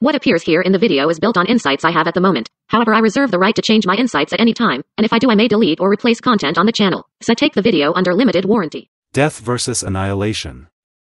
What appears here in the video is built on insights I have at the moment. However, I reserve the right to change my insights at any time, and if I do I may delete or replace content on the channel. So take the video under limited warranty. Death versus annihilation.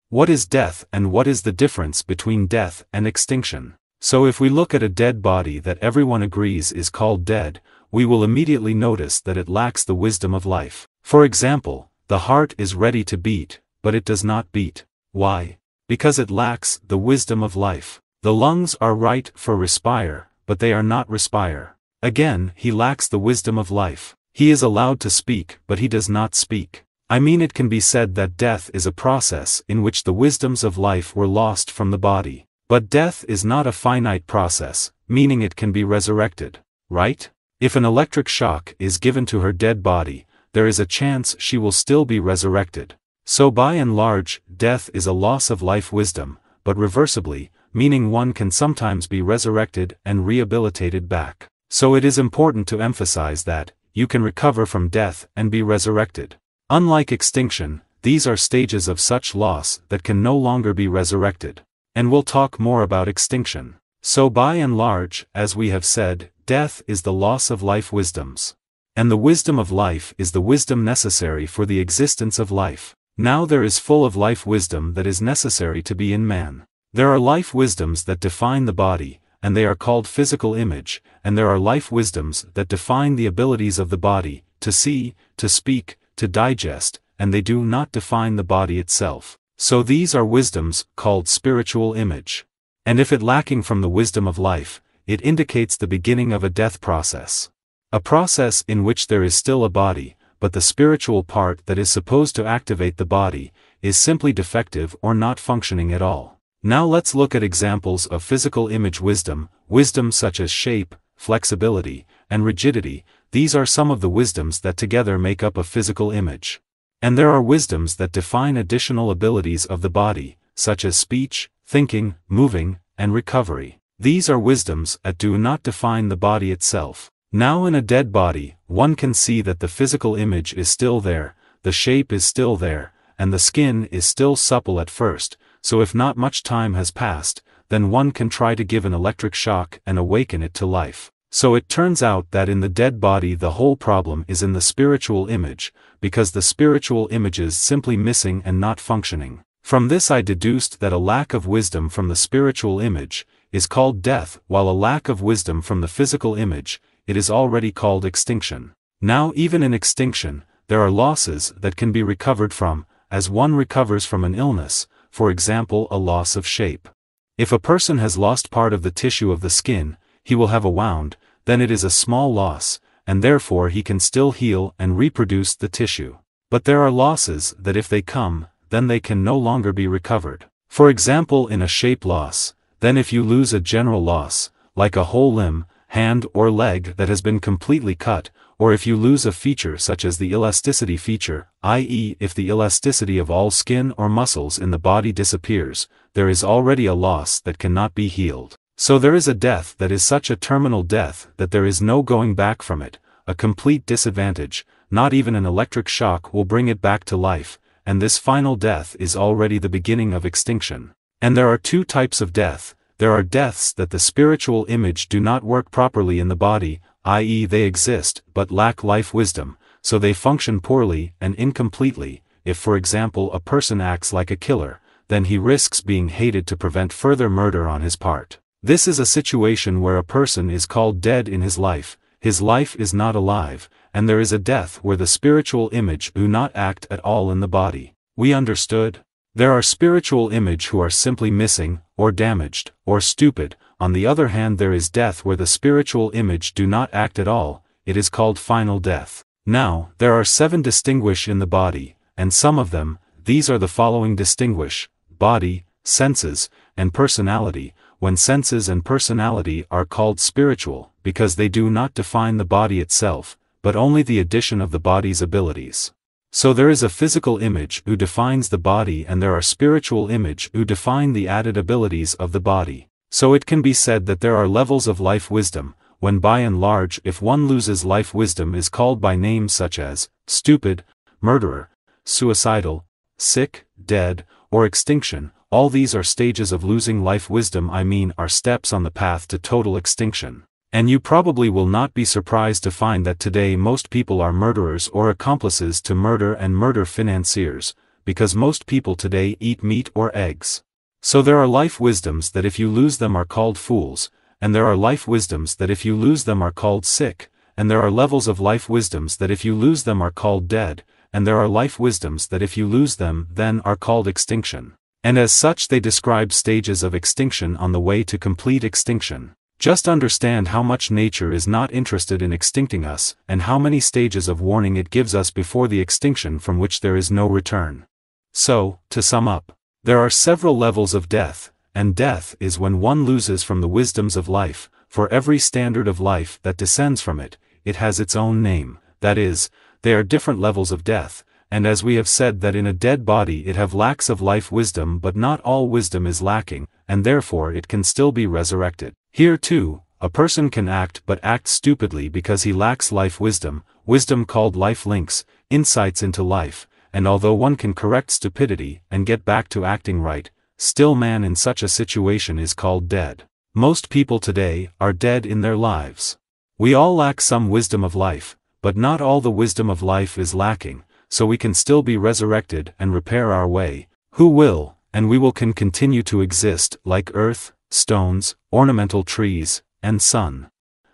What is death and what is the difference between death and extinction? So if we look at a dead body that everyone agrees is called dead, we will immediately notice that it lacks the wisdom of life. For example, the heart is ready to beat, but it does not beat. Why? Because it lacks the wisdom of life. The lungs are right for respire, but they are not respire. Again, he lacks the wisdom of life. He is allowed to speak, but he does not speak. I mean it can be said that death is a process in which the wisdoms of life were lost from the body. But death is not a finite process, meaning it can be resurrected, right? If an electric shock is given to her dead body, there is a chance she will still be resurrected. So by and large, death is a loss of life wisdom, but reversibly, meaning one can sometimes be resurrected and rehabilitated back. So it is important to emphasize that, you can recover from death and be resurrected. Unlike extinction, these are stages of such loss that can no longer be resurrected. And we'll talk more about extinction. So by and large, as we have said, death is the loss of life wisdoms. And the wisdom of life is the wisdom necessary for the existence of life. Now there is full of life wisdom that is necessary to be in man. There are life wisdoms that define the body, and they are called physical image, and there are life wisdoms that define the abilities of the body, to see, to speak, to digest, and they do not define the body itself. So these are wisdoms, called spiritual image. And if it lacking from the wisdom of life, it indicates the beginning of a death process. A process in which there is still a body, but the spiritual part that is supposed to activate the body, is simply defective or not functioning at all. Now let's look at examples of physical image wisdom, wisdom such as shape, flexibility, and rigidity, these are some of the wisdoms that together make up a physical image. And there are wisdoms that define additional abilities of the body, such as speech, thinking, moving, and recovery. These are wisdoms that do not define the body itself. Now in a dead body, one can see that the physical image is still there, the shape is still there, and the skin is still supple at first, so if not much time has passed, then one can try to give an electric shock and awaken it to life. So it turns out that in the dead body the whole problem is in the spiritual image, because the spiritual image is simply missing and not functioning. From this I deduced that a lack of wisdom from the spiritual image, is called death, while a lack of wisdom from the physical image, it is already called extinction. Now even in extinction, there are losses that can be recovered from, as one recovers from an illness, for example a loss of shape. If a person has lost part of the tissue of the skin, he will have a wound, then it is a small loss, and therefore he can still heal and reproduce the tissue. But there are losses that if they come, then they can no longer be recovered. For example in a shape loss, then if you lose a general loss, like a whole limb, hand or leg that has been completely cut, or if you lose a feature such as the elasticity feature, i.e. if the elasticity of all skin or muscles in the body disappears, there is already a loss that cannot be healed. So there is a death that is such a terminal death that there is no going back from it, a complete disadvantage, not even an electric shock will bring it back to life, and this final death is already the beginning of extinction. And there are two types of death, there are deaths that the spiritual image do not work properly in the body, i.e. they exist but lack life wisdom, so they function poorly and incompletely, if for example a person acts like a killer, then he risks being hated to prevent further murder on his part. This is a situation where a person is called dead in his life, his life is not alive, and there is a death where the spiritual image do not act at all in the body. We understood? There are spiritual image who are simply missing, or damaged, or stupid, on the other hand there is death where the spiritual image do not act at all, it is called final death. Now, there are seven distinguish in the body, and some of them, these are the following distinguish, body, senses, and personality, when senses and personality are called spiritual, because they do not define the body itself, but only the addition of the body's abilities. So there is a physical image who defines the body and there are spiritual image who define the added abilities of the body. So it can be said that there are levels of life wisdom, when by and large if one loses life wisdom is called by names such as, stupid, murderer, suicidal, sick, dead, or extinction, all these are stages of losing life wisdom I mean are steps on the path to total extinction. And you probably will not be surprised to find that today most people are murderers or accomplices to murder and murder financiers, because most people today eat meat or eggs. So there are life wisdoms that if you lose them are called fools, and there are life wisdoms that if you lose them are called sick, and there are levels of life wisdoms that if you lose them are called dead, and there are life wisdoms that if you lose them then are called extinction. And as such they describe stages of extinction on the way to complete extinction. Just understand how much nature is not interested in extincting us, and how many stages of warning it gives us before the extinction from which there is no return. So, to sum up, there are several levels of death, and death is when one loses from the wisdoms of life, for every standard of life that descends from it, it has its own name, that is, there are different levels of death, and as we have said that in a dead body it have lacks of life wisdom but not all wisdom is lacking, and therefore it can still be resurrected. Here too, a person can act but act stupidly because he lacks life wisdom, wisdom called life links, insights into life, and although one can correct stupidity and get back to acting right, still man in such a situation is called dead. Most people today are dead in their lives. We all lack some wisdom of life, but not all the wisdom of life is lacking, so we can still be resurrected and repair our way, who will, and we will can continue to exist like earth, stones, ornamental trees, and sun.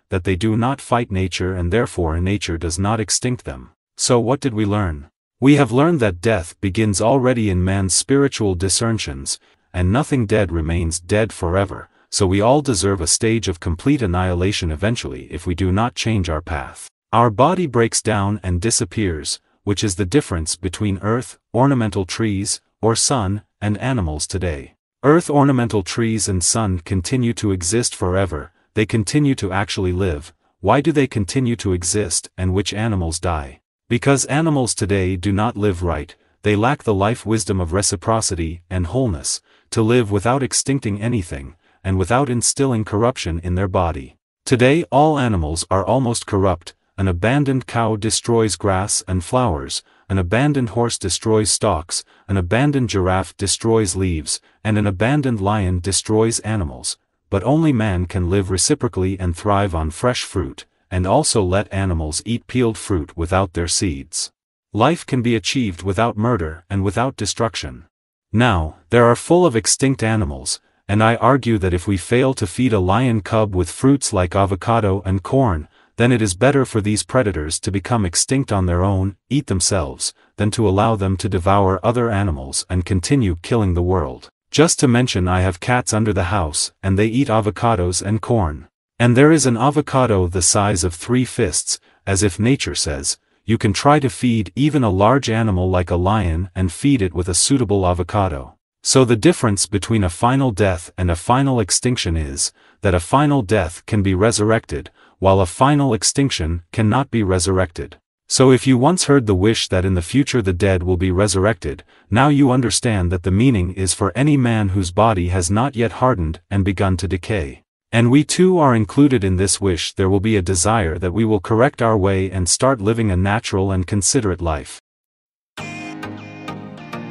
That they do not fight nature and therefore nature does not extinct them. So what did we learn? We have learned that death begins already in man's spiritual discernions, and nothing dead remains dead forever, so we all deserve a stage of complete annihilation eventually if we do not change our path. Our body breaks down and disappears, which is the difference between earth, ornamental trees, or sun, and animals today. Earth ornamental trees and sun continue to exist forever, they continue to actually live, why do they continue to exist and which animals die? Because animals today do not live right, they lack the life wisdom of reciprocity and wholeness, to live without extincting anything, and without instilling corruption in their body. Today all animals are almost corrupt, an abandoned cow destroys grass and flowers, an abandoned horse destroys stalks, an abandoned giraffe destroys leaves, and an abandoned lion destroys animals, but only man can live reciprocally and thrive on fresh fruit, and also let animals eat peeled fruit without their seeds. Life can be achieved without murder and without destruction. Now, there are full of extinct animals, and I argue that if we fail to feed a lion cub with fruits like avocado and corn, then it is better for these predators to become extinct on their own, eat themselves, than to allow them to devour other animals and continue killing the world. Just to mention I have cats under the house, and they eat avocados and corn. And there is an avocado the size of three fists, as if nature says, you can try to feed even a large animal like a lion and feed it with a suitable avocado. So the difference between a final death and a final extinction is, that a final death can be resurrected, while a final extinction cannot be resurrected. So if you once heard the wish that in the future the dead will be resurrected, now you understand that the meaning is for any man whose body has not yet hardened and begun to decay. And we too are included in this wish there will be a desire that we will correct our way and start living a natural and considerate life.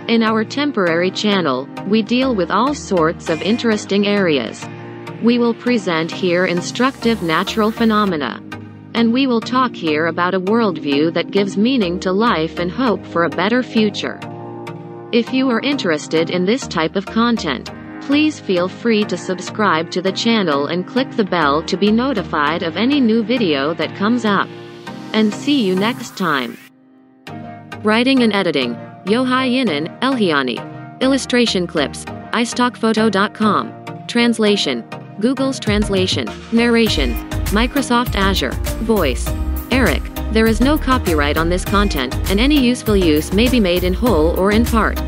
In our temporary channel, we deal with all sorts of interesting areas. We will present here instructive natural phenomena. And we will talk here about a worldview that gives meaning to life and hope for a better future. If you are interested in this type of content, Please feel free to subscribe to the channel and click the bell to be notified of any new video that comes up. And see you next time. Writing and editing, Yohai Yinan, Elhiani. Illustration clips, istockphoto.com. Translation, Google's Translation. Narration, Microsoft Azure. Voice, Eric. There is no copyright on this content, and any useful use may be made in whole or in part.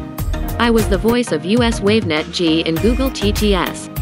I was the voice of US WaveNet G in Google TTS.